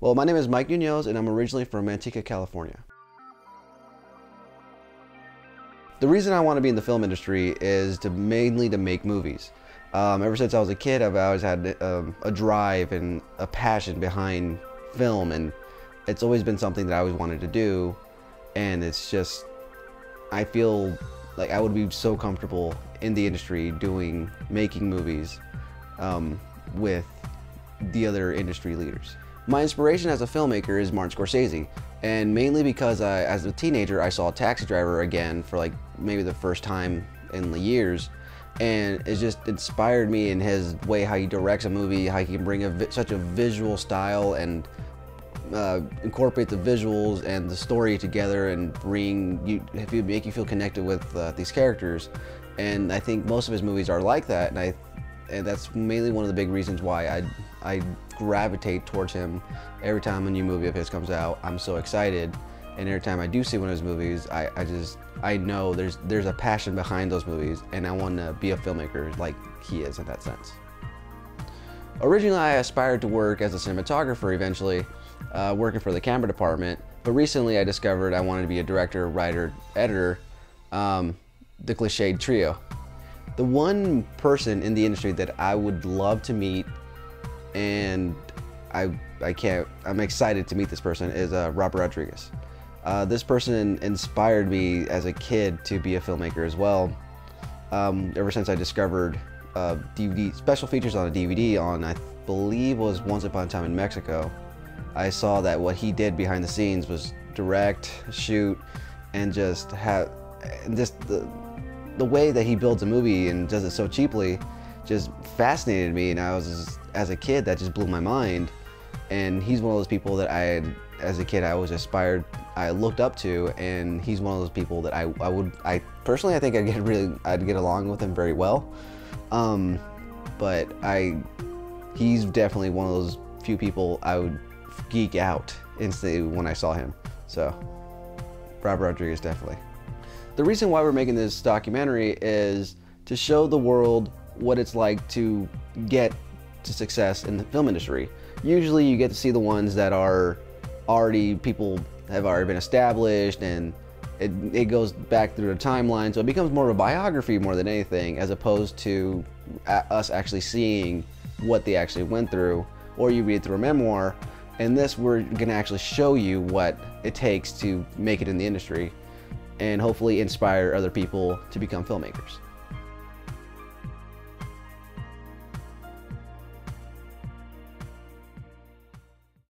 Well, my name is Mike Munoz, and I'm originally from Manteca, California. The reason I want to be in the film industry is to mainly to make movies. Um, ever since I was a kid, I've always had um, a drive and a passion behind film, and it's always been something that I always wanted to do. And it's just, I feel like I would be so comfortable in the industry doing, making movies um, with the other industry leaders. My inspiration as a filmmaker is Martin Scorsese, and mainly because I, as a teenager I saw a Taxi Driver again for like maybe the first time in the years, and it just inspired me in his way how he directs a movie, how he can bring a, such a visual style and uh, incorporate the visuals and the story together and bring you, you make you feel connected with uh, these characters. And I think most of his movies are like that, and I, and that's mainly one of the big reasons why I, I gravitate towards him. Every time a new movie of his comes out, I'm so excited, and every time I do see one of his movies, I, I just, I know there's, there's a passion behind those movies, and I want to be a filmmaker like he is in that sense. Originally, I aspired to work as a cinematographer eventually, uh, working for the camera department. But recently I discovered I wanted to be a director, writer, editor, um, the cliched trio. The one person in the industry that I would love to meet and I, I can't, I'm excited to meet this person is uh, Robert Rodriguez. Uh, this person inspired me as a kid to be a filmmaker as well. Um, ever since I discovered uh, DVD special features on a DVD on I believe was Once Upon a Time in Mexico. I saw that what he did behind the scenes was direct, shoot, and just have, and just the, the way that he builds a movie and does it so cheaply just fascinated me. And I was, just, as a kid, that just blew my mind. And he's one of those people that I, had, as a kid, I was aspired, I looked up to, and he's one of those people that I, I would, I personally, I think I'd get really, I'd get along with him very well. Um, but I, he's definitely one of those few people I would geek out instantly when I saw him. So, Robert Rodriguez definitely. The reason why we're making this documentary is to show the world what it's like to get to success in the film industry. Usually you get to see the ones that are already, people have already been established and it, it goes back through the timeline. So it becomes more of a biography more than anything as opposed to us actually seeing what they actually went through or you read through a memoir And this, we're gonna actually show you what it takes to make it in the industry and hopefully inspire other people to become filmmakers.